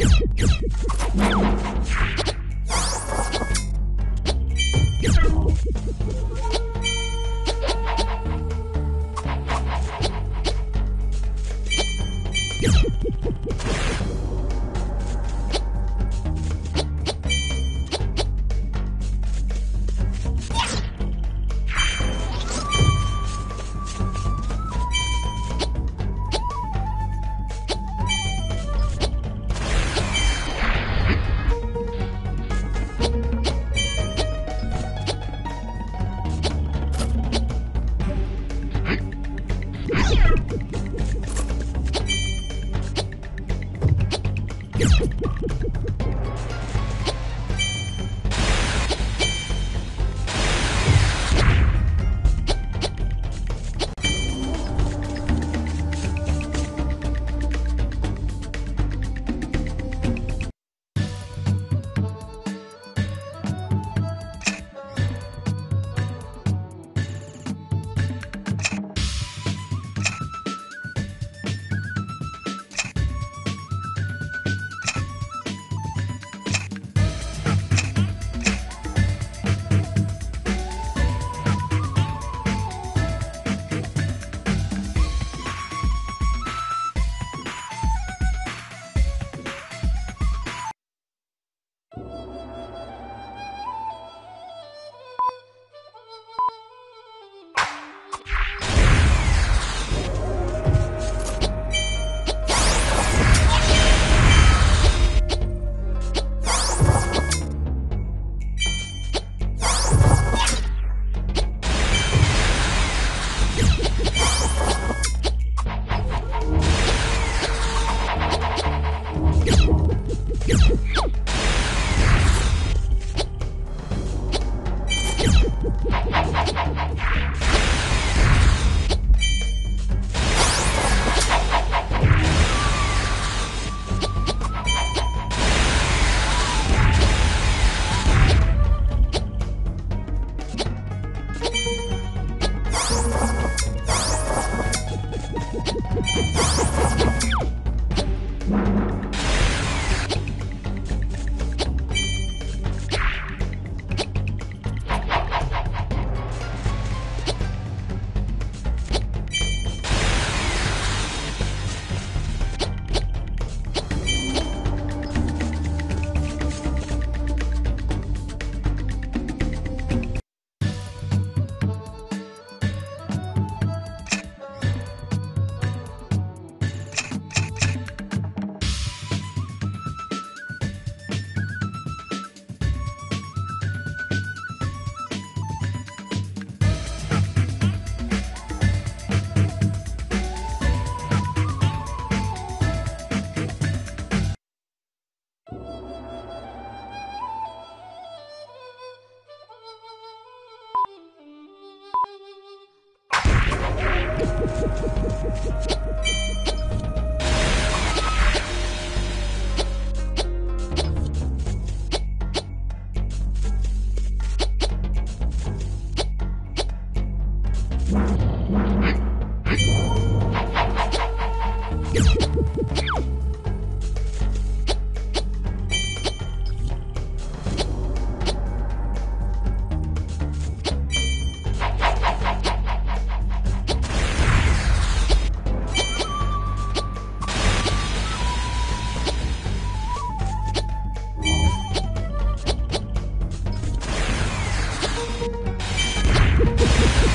you.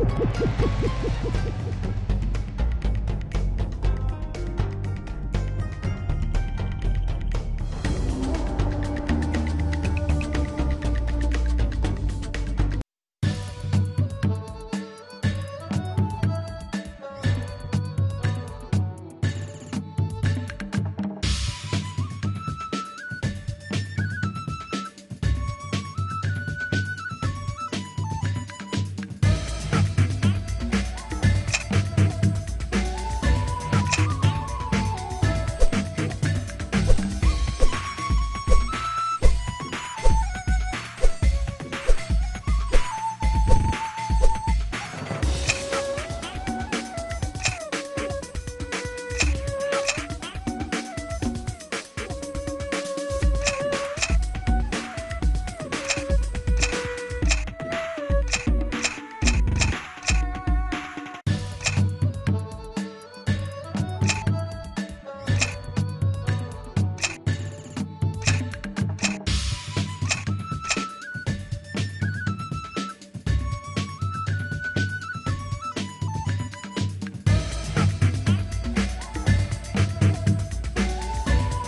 you